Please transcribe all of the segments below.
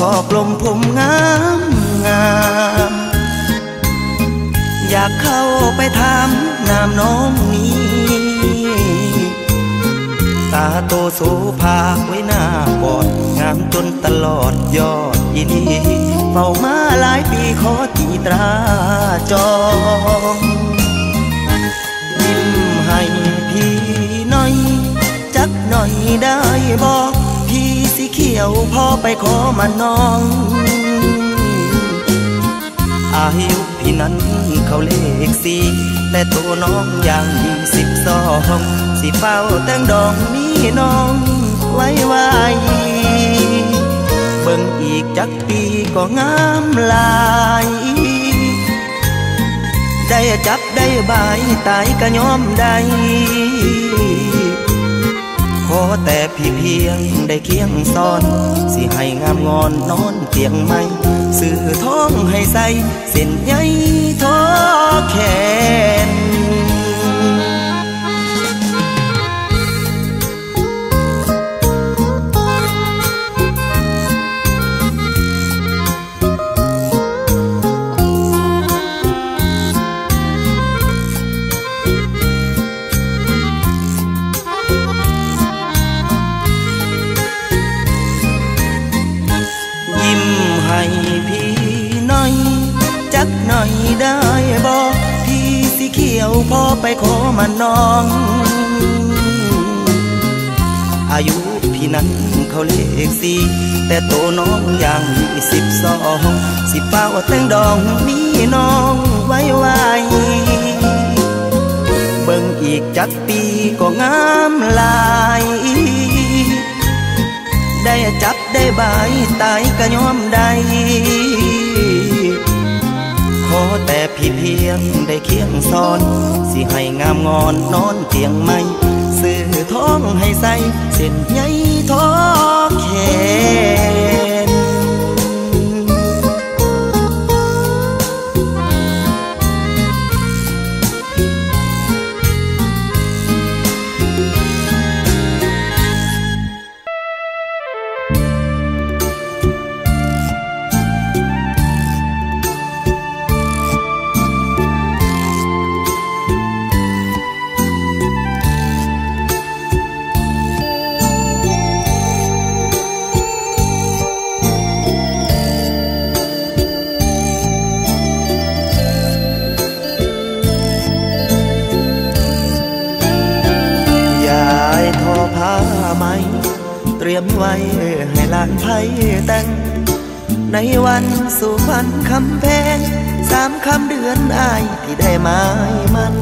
ต่อกลมผมงามงาม อยากเข้าไปถามนามน้องนี้ ตาโตโสภาไว้หน้าปอดงามจนตลอดยอดอีนีเฝ้ามาหลายปีขอตีตราจอง พ่อไปขอมาน้อง อายุพี่นั้นเขาเลขสี่แต่ตัวน้องอย่างยี่สิบสองสิเฝ้าแตงดองมีน้องไว้ไว้เบิ่งอีกจักปีก็งามลายได้จับได้บายตายก็ยอมได้ ขอแต่พี่เพียงได้เคียงซ้อน สิให้งามงอนนอนเตียงไม้สื่อท้องให้ใส่เส้นใยท้อแขน พ่อไปขอมาน้อง อายุพี่นั้นเขาเลขสี่แต่โตน้องอย่างยี่สิบสองสิเป้าแต่งดองมีน้องไว้ไว้เบิ่งอีกจักปีก็งามลาย ได้จับได้บายตายก็ยอมได้ ขอแต่พี่เพียงได้เคียงซ้อน สิให้งามงอนนอนเตียงไม่ซื้อท้องให้ใส่เส้นใยท้อแข ในวันสู่ขวัญคำแพงสามคำเดือนอายที่ได้หมายมัน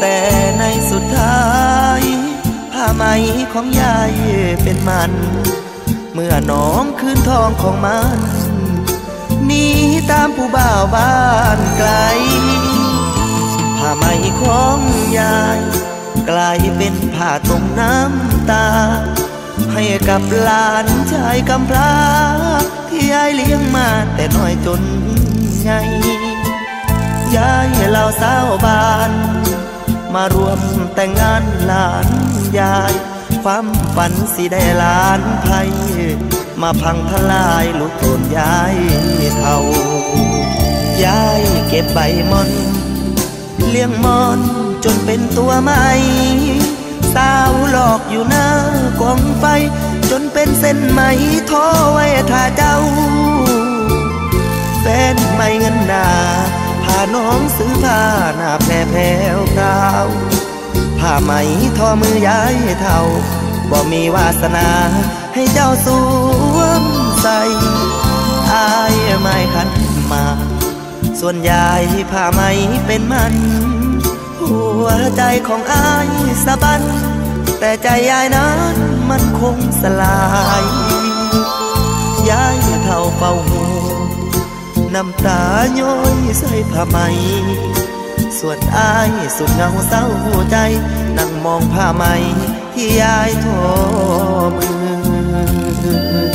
แต่ในสุดท้ายผ้าไหมของยายเป็นมัน เมื่อน้องคืนทองของมันหนีตามผู้บ่าวบ้านไกลผ้าไหมของยาย กลายเป็นผ้าตรงน้ำตา ให้กับหลานชายกำพร้าที่ยายเลี้ยงมาแต่น้อยจนใหญ่ยายเหล่าสาวบ้าน มารวมแต่งงานหลานยาย ความฝันสิได้หลานไทยมาพังทลายลูกโตนยายเท่ายายเก็บใบมอน เลี้ยงมอนจนเป็นตัวใหม่ สาวหลอกอยู่หน้ากองไฟ จนเป็นเส้นไหมท้อไว้ท่าเจ้า แฟนไม่เงินหนาพาน้องซื้อผ้าหน้าแพรแพรวพราวผ้าไหมทอมือย้ายเท่าบ่มีวาสนาให้เจ้าสวมใส่อายไม่ขันมา ส่วนยายผ้าไหมเป็นมัน หัวใจของอายสะบัน แต่ใจยายนั้นมันคงสลายยายเท่าเฝ้าหูน้ำตาย้อยใส่ผ้าไหมส่วนอายสุดเงาเศร้าหัวใจ นั่งมองผ้าไหมที่ยายทอมือ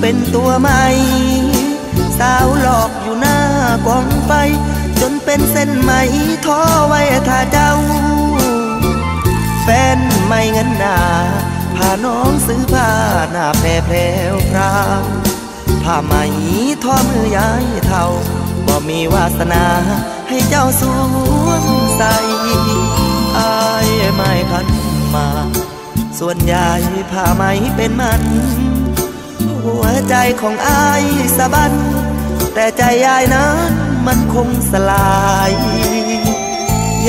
เป็นตัวใหม่ สาวหลอกอยู่หน้ากองไฟ จนเป็นเส้นไหมท้อไว้ถ้าเจ้า แฟนไม่เงินหนาพาน้องซื้อผ้าหน้าแพรแพรวพราวผ้าไหมท้อมือยายเท่าบ่มีวาสนาให้เจ้าสวมใส่อายไม่คันมา ส่วนใหญ่ผ้าไหมเป็นมัน หัวใจของอายสะบันแต่ใจยายนั้นมันคงสลาย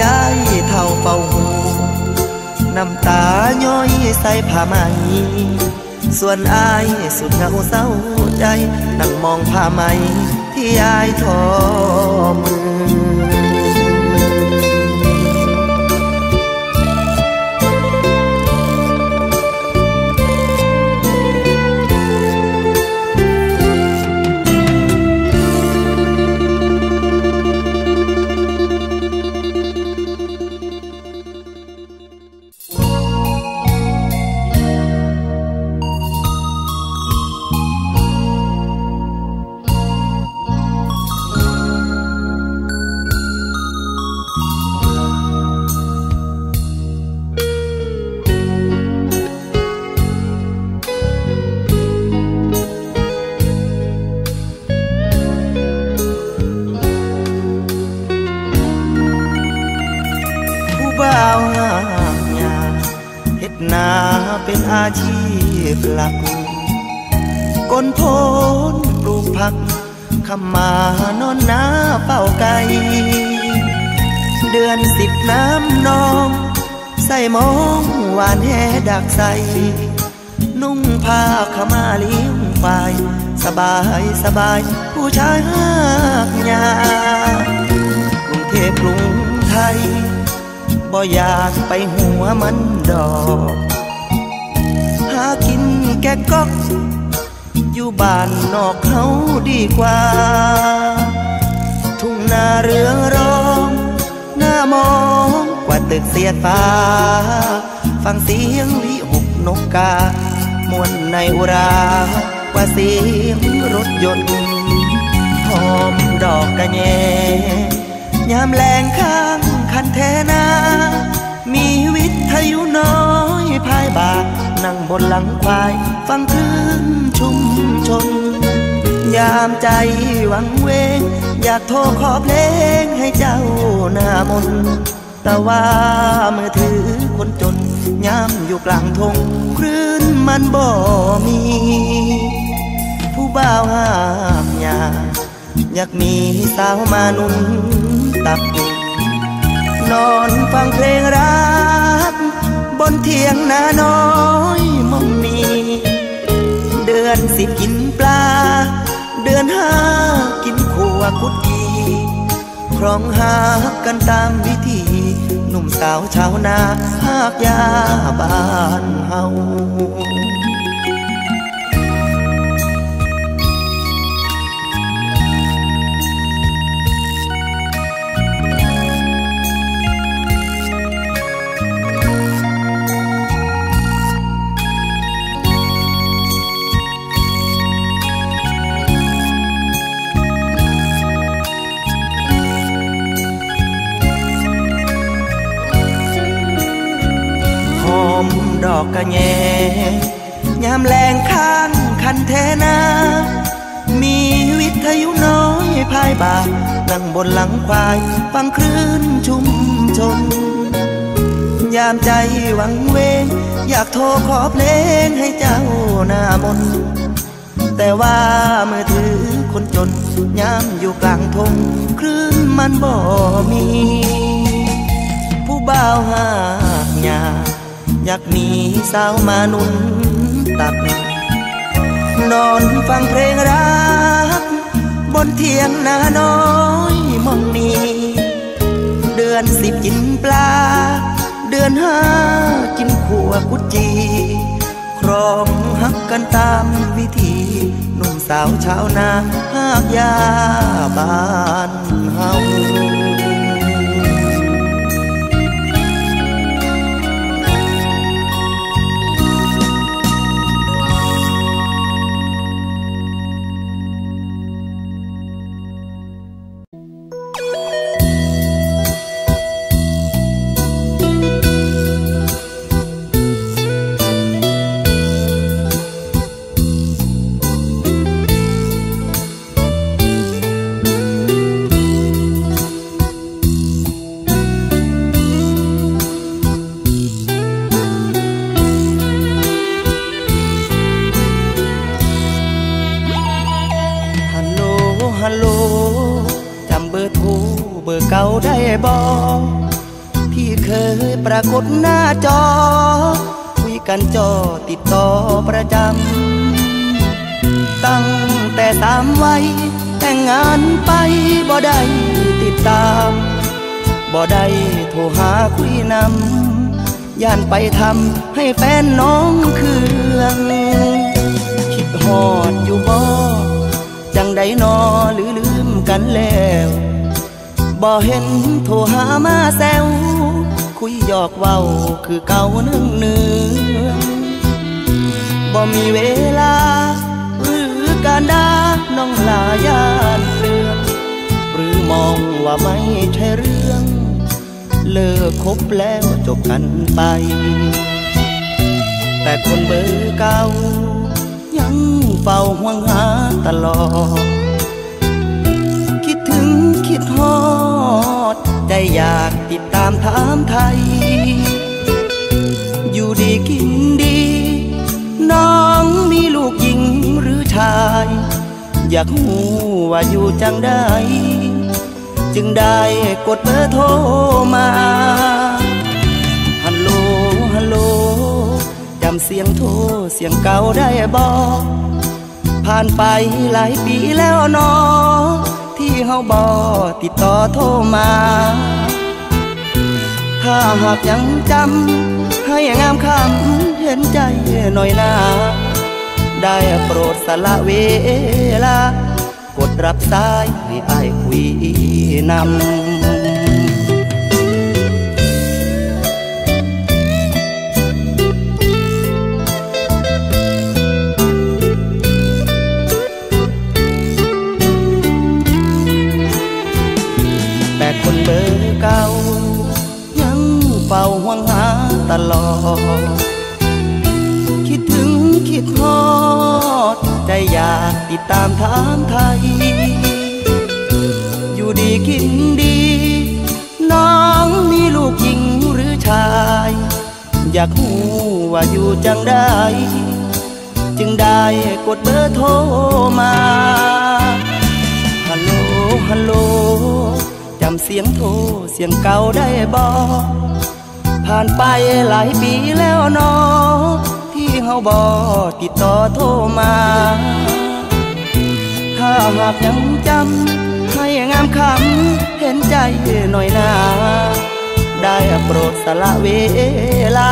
ยายเท่าเป่าหูน้ำตาย้อยใส่ผ้าไหม ส่วนอายสุดเหงาเศร้าใจนั่งมองผ้าไหมที่ยายทอมือ มาเลี้ยงไฟสบายสบาย ผู้ชายหากยากรุงเทพกรุงไทย บ่อยากไปหัวมันดอก หากินแกก็อยู่บ้านนอกเขาดีกว่า ทุ่งนาเรืองรองหน้ามองกว่าตึกเสียดฟ้า ฟังเสียงวิหุกนกกา มวนในอุรากว่าเสียงรถยนต์หอมดอกกระแยยามแรงข้างคันแทนา มีวิทยุน้อยพายบานั่งบนหลังควาย ฟังคลื่นชุมชน ยามใจหวังเวง อยากโทรขอเพลงให้เจ้าหน้ามนแต่ว่ามือถือคนจนยามอยู่กลางทงคลื่ มันบ่มี ผู้บ่าวห้ามยาอยากมีสาวมานุนตัก นอนฟังเพลงรัก บนเทียงนาน้อยมองนีเดือนสิบกินปลา เดือนห้ากินขัวกุดกีครองหากันตามวิธีหนุ่มสาวชาวนาหากยาบ้านเฮา อกกระแยยามแรงข้างคันแทนา มีวิทยุน้อยพายบานั่งบนหลังควาย ฟังคลื่นชุมชน ยามใจหวังเวง อยากโทรขอเพลงให้เจ้าหน้ามน แต่ว่ามือถือคนจนย้ำอยู่กลางทงคลื่นมันบ่มี ผู้บ่าวหากยา อยากมีสาวมานุนตัก นอนฟังเพลงรัก บนเทียงนาน้อยมองนีเดือนสิบกินปลา เดือนห้ากินขัวกุจี ครองหักกันตามวิธีหนุ่มสาวชาวนาหากยาบ้านเฮา ที่เคยปรากฏหน้าจอ คุยกันจอติดต่อประจำ ตั้งแต่ตามไว้แต่งงานไปบ่ได้ติดตามบ่ได้โทรหาคุยนำย่านไปทำให้แฟนน้องเคืองคิดหอดอยู่บ่จังใดนอหรือลืมกันแล้ว บ่เห็นโทรหามาแซวคุยหยอกเว้าคือเก่าเนื่องเนืองบ่มีเวลา หรือการดาน้องลายานเปลืองหรือมองว่าไม่ใช่เรื่อง เลิกคบแล้วจบกันไป แต่คนเบอร์เก่า ยังเฝ้าห่วงหาตลอด อยากติดตามถามไทย อยู่ดีกินดี น้องมีลูกหญิงหรือชาย อยากหูว่าอยู่จังได้ จึงได้กดเบอร์โทรมาฮัลโหลฮัลโหลจำเสียงโทรเสียงเก่าได้บอกผ่านไปหลายปีแล้วนอที่ เฮาบอติดต่อโทรมา ถ้าหากยังจำให้งามคำเห็นใจหน่อยนาได้โปรดสละเวลา กดรับสายให้อายคุยนำ เฝ้าห่วงหาตลอด คิดถึงคิดทอด ใจอยากติดตามถามไทย อยู่ดีกินดี น้องมีลูกหญิงหรือชาย อยากหูว่าอยู่จังได้ จึงได้กดเบอร์โทรมา ฮัลโหลฮัลโหลำเสียงโทรเสียงเก่าได้บอกผ่านไปหลายปีแล้วนอที่เฮาบอติดต่อโทรมา ถ้าหากยังจำให้งามคำเห็นใจหน่อยนาได้โปรดสละเวลา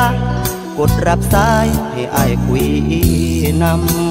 กดรับสายให้อายคุยนำ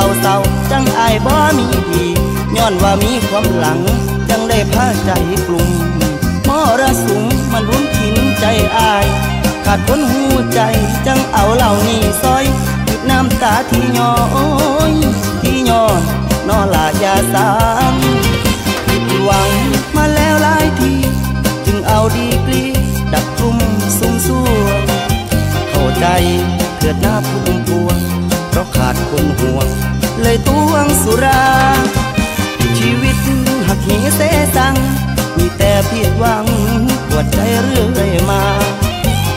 าเศร้าจังไอบ่มีดีย้อนว่ามีความหลัง จังได้พาใจกลุ่มมอระสุมมันรุนกินใจอาย ขาดคนหูใจจังเอาเหล่านี้ซอยหยุดน้ำตาที่ย้อยที่ย้อนนอลายาสามผิดหวังมาแล้วหลายที จึงเอาดีกรีดักลุ่มสุมส่วเข้าใจเกิดหน้าพุ่มพวงเพราะขาดคนห่วง เลยตวงสุรา ชีวิตหักเหเสสัง มีแต่ผิดหวังปวดใจเรื่อยมา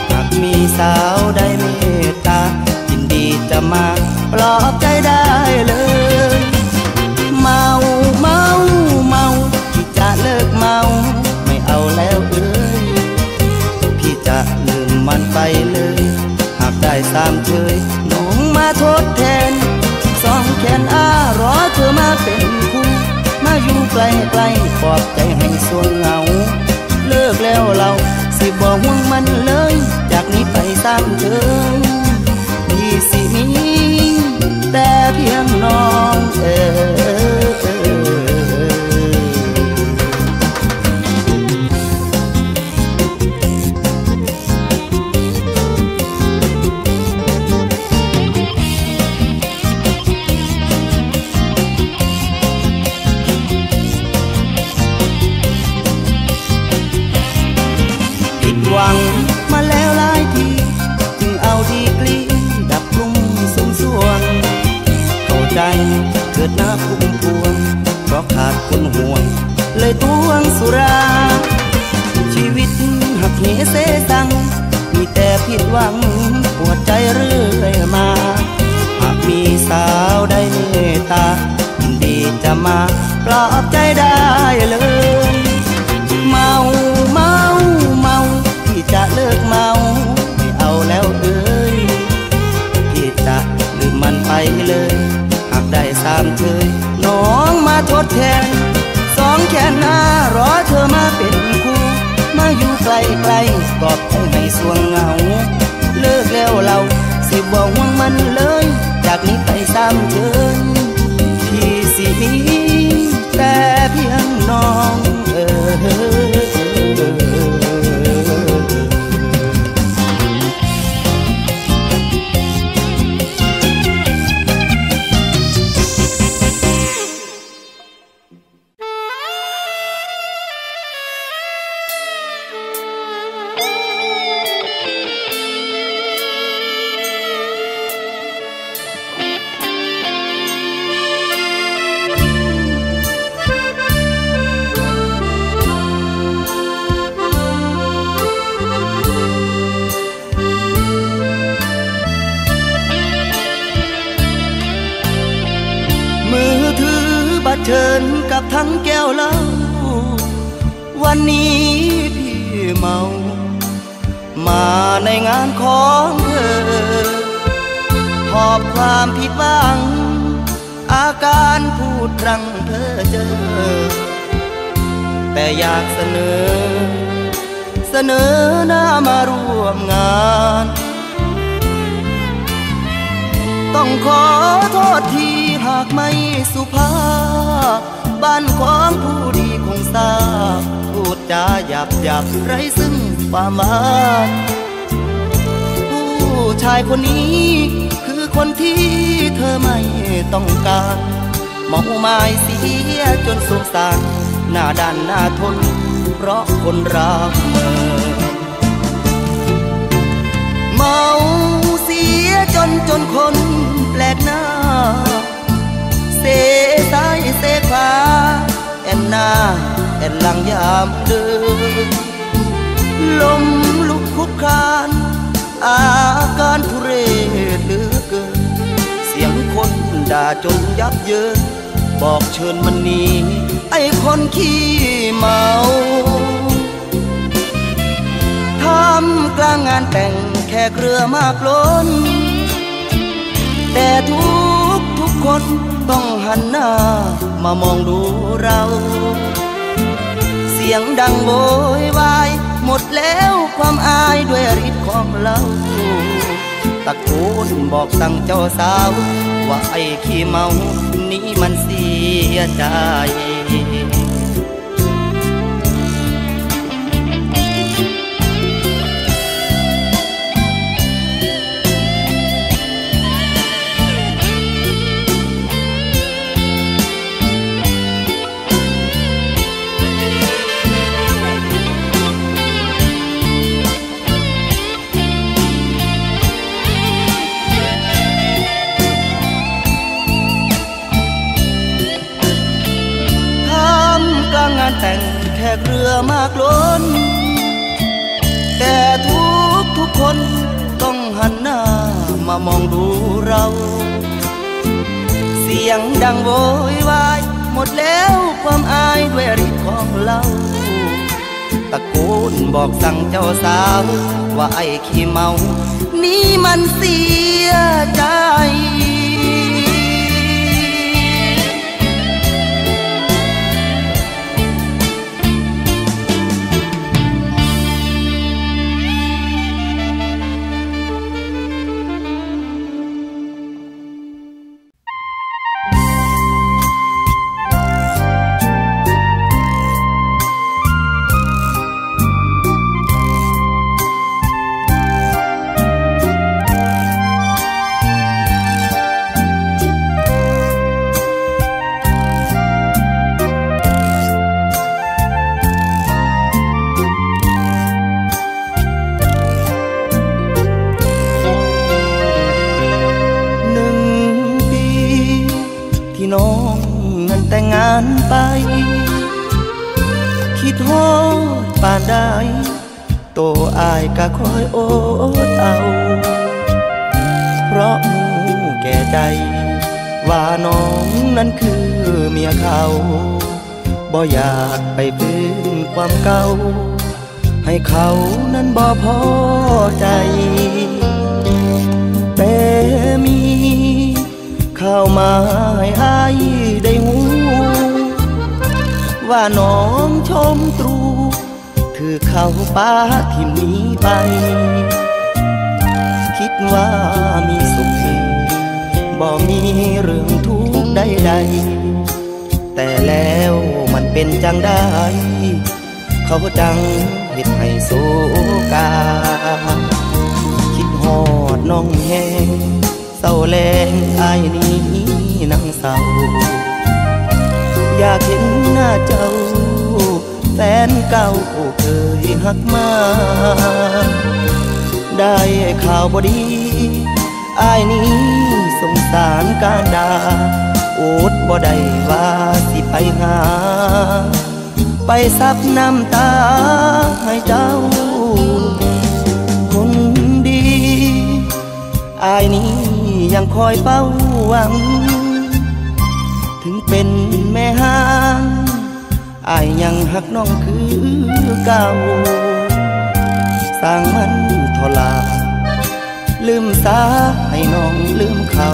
หากมีสาวได้เมตตายินดีจะมาปลอบใจได้เลย เมาเมาเมาที่จะเลิกเมา ไม่เอาแล้วเอ้ยพี่จะลืมมันไปเลย หากได้สามเชยน้องมาทดแทน แขนอ้ารอเธอมาเป็นคู่มาอยู่ใกล้ใกล้ปลอบใจให้ส่วนเหงา เลิกแล้วเราสิบ่ห่วงมันเลย จากนี้ไปตามเธอ ไป อบความผิดหวัง อาการพูดรังเธอเจอ แต่อยากเสนอ เสนอหน้ามาร่วมงาน ต้องขอโทษทีหากไม่สุภาพ บ้านของผู้ดีคงทราบพูดจาหยาบหยาบไรซึ่งความหวานผู้ชายคนนี้ คนที่เธอไม่ต้องการเมาไม้เสียจนสงสารหน้าด้านหน้าทน เพราะคนรักเมอเมาเสียจนจนคนแปลกหน้า เสซ้ายเสขวาแอนหน้าแอนหลังยามเดินลมลุกคุกคานอาการทุเรศ คนด่าจนยับเยิน บอกเชิญมันนีไอ้คนขี้เมาทำกลางงานแต่งแค่เครือมากล้น แต่ทุกทุกคนต้องหันหน้ามามองดูเรา เสียงดังโวยวายหมดแล้วความอายด้วยฤทธิ์ของเราตะโกนบอกสั่งเจ้าสาว ว่าไอ้ขี้เมานี้มันเสียใจ เรือมากล้น แต่ทุกทุกคนต้องหันหน้ามามองดูเรา เสียงดังโวยวาย หมดแล้วความอายด้วยฤทธิ์ของเรา ตะโกนบอกสั่งเจ้าสาว ว่าไอ้ขี้เมา นี่มันเสียใจ โตอายก็คอยโอดเอา เพราะมูแก่ใจ ว่าน้องนั้นคือเมียเขาบ่อยากไปพื้นความเก่า ให้เขานั้นบ่พอใจ แต่มีเข้ามาให้อายได้หูว่าน้องชมตรูือเขาป้าทิมนี้ไป คิดว่ามีสุขบ่มีเรื่องทุกข์ใดๆแต่แล้วมันเป็นจังได้ เขาจังเห็ดให้โซกา คิดหอดน้องแห้งเศร้าแรงอายนี้นังเศร้าอยากเห็นหน้าเจ้า แฟนเก่าผู้เคยหักมา ได้ข่าวบดี อายนี้สงสารการดาอดบ่ได้ว่าสิไปหา ไปซับน้ำตาให้เจ้า คนดี อายนี้ยังคอยเป้าหวัง ถึงเป็นแม่ห้าง อายยังหักน้องคือเก่าสร้างมันทลา ลืมสาให้น้องลืมเขา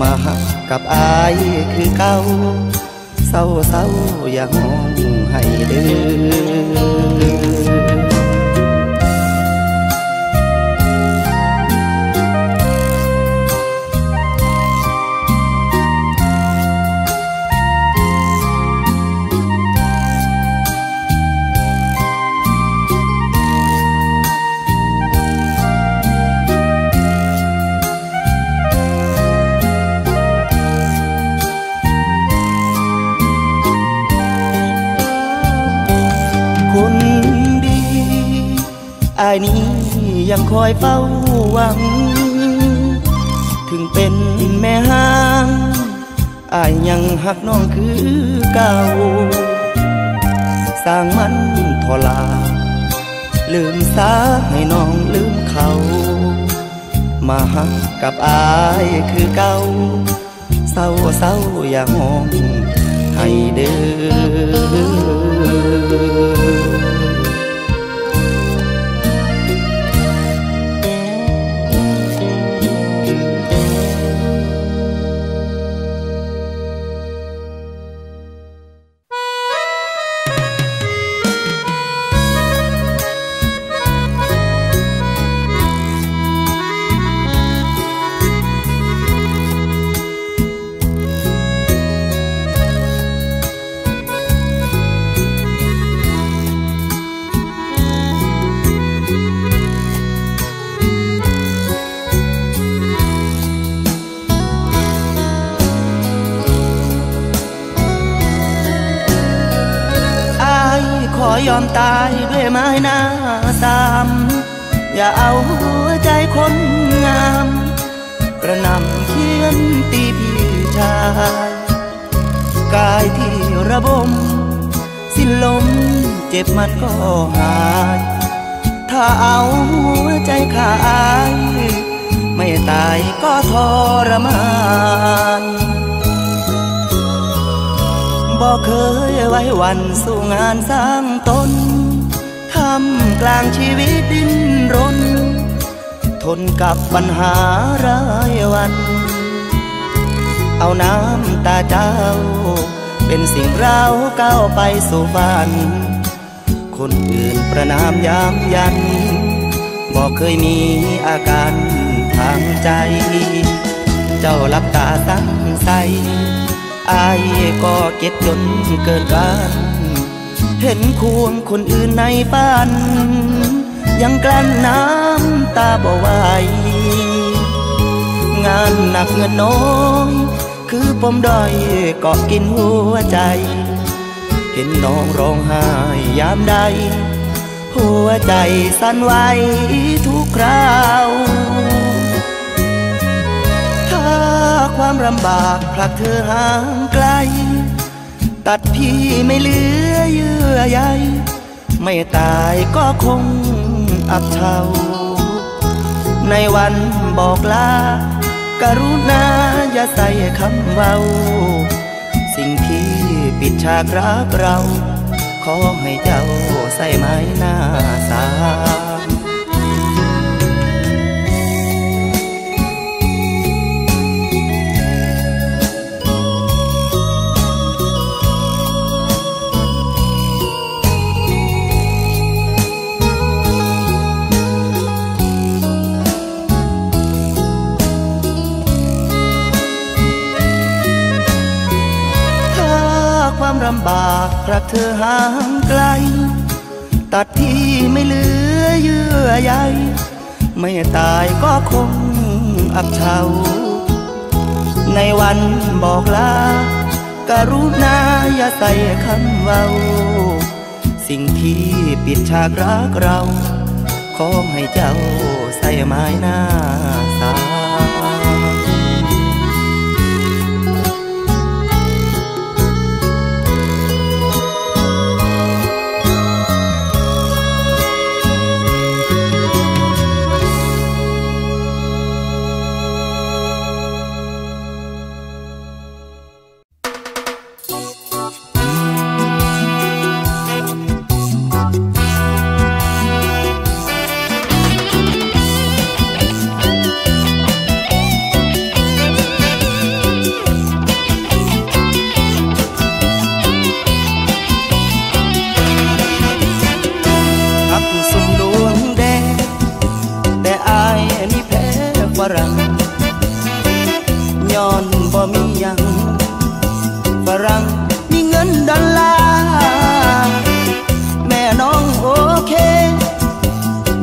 มาหักกับอายคือเก่าเศร้าเศร้าอย่าห้องให้เดือ ยังคอยเฝ้าหวัง ถึงเป็นแม่ห้างอายยังหักน้องคือเก่าสร้างมันทลา ลืมสาให้น้องลืมเขา มาหักกับอายคือเก่าเศร้าเศร้าอย่ามองให้เด้อ ยอมตายด้วยไม้หน้าสามอย่าเอาหัวใจคนงาม กระนำเขียนตีพี่ชาย กายที่ระบม สิ้นลมเจ็บมันก็หาย ถ้าเอาหัวใจขาาย ไม่ตายก็ทรมาน บ่เคยไว้วันสู่งานสร้างตนทำกลางชีวิตดิ้นรน ทนกับปัญหารายวัน เอาน้ำตาเจ้า เป็นสิ่งเราก้าวไปสู่ฝัน คนอื่นประนามยามยันบอกเคยมีอาการทางใจ เจ้าลับตาตั้งใส อายก็เก็บจนเกินกันเห็นควงคนอื่นในฝันยังกลั้นน้ำตาบ่ไหวงานหนักเงินน้อยคือปมด้อยเกาะกินหัวใจ เห็นน้องร้องไห้ยามใด หัวใจสั่นไหวทุกคราว ความลำบากผลักเธอห่างไกล ตัดพี่ไม่เหลือเยื่อใยไม่ตายก็คงอับเฉาในวันบอกลาการุณาอย่าใส่คำเว้า สิ่งที่ปิดฉากรักเรา ขอให้เจ้าใส่ไม้หน้าสา ลำบากพระเธอห่างไกล ตัดที่ไม่เหลือเยื่อใยไม่ตายก็คงอับเฉาในวันบอกลาการุณาอย่าใส่คำเว้า สิ่งที่ปิดฉากรักเรา ขอให้เจ้าใส่ไม้หน้าสา มียังฝรั่งมีเงินดอลลาร์แม่น้องโอเค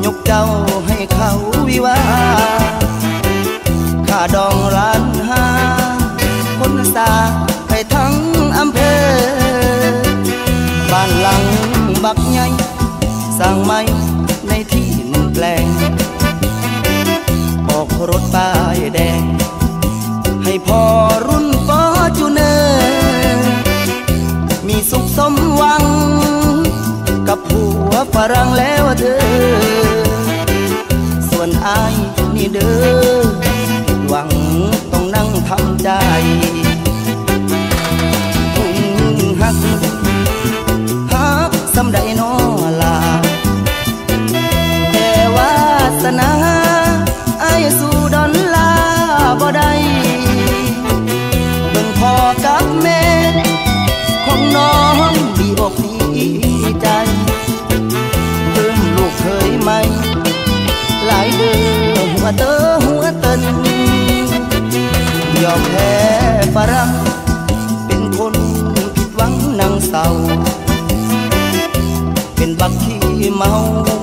ยกเจ้าให้เขาวิวาค่าดองร้านห้าคนสา มหวัง กับผัวฝรั่งแล้วเธอ ส่วนอายนี่เด้อ หวังต้องนั่งทำใจ mal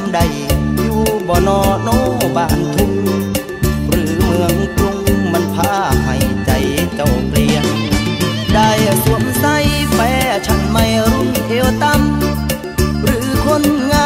ำไดอยู่บ่อนอโนบ้านทุ่งหรือเมืองกรุงมันพาให้ใจเจ้าเปลี่ยน ได้สวมใส่แฟชั่นไม่รุ่งเอวต่ำหรือคนงาน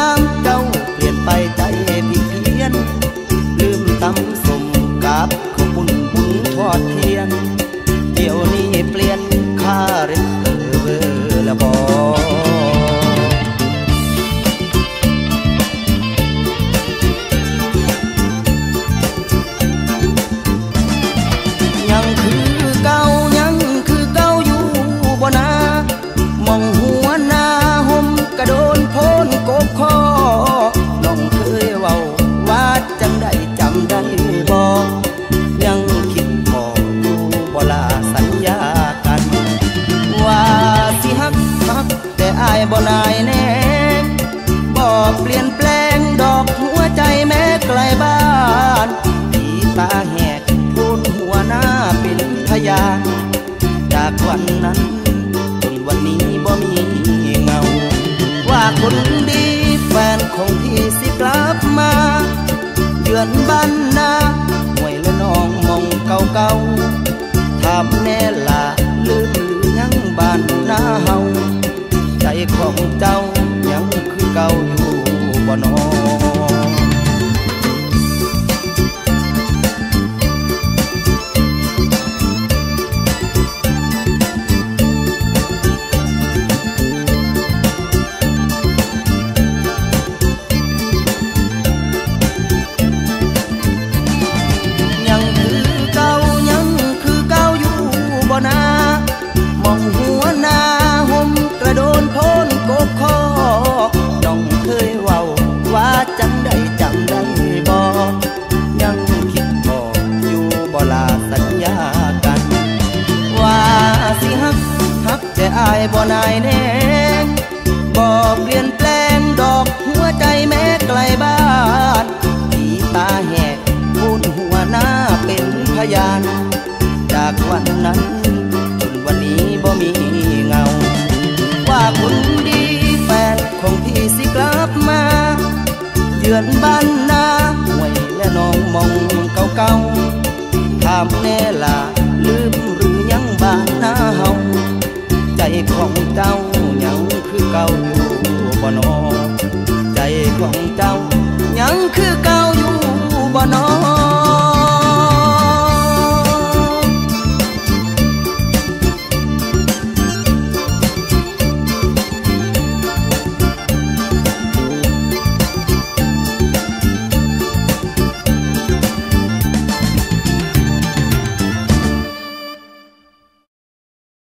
เยือนบ้านนาห่วยและน้องมองเก่าๆถามแน่ล่ะลืมหรือยังบ้านนาเฮาใจของเจ้ายังคือเก่าอยู่บ่นอใจของเจ้ายังคือเก่าอยู่บ่นอ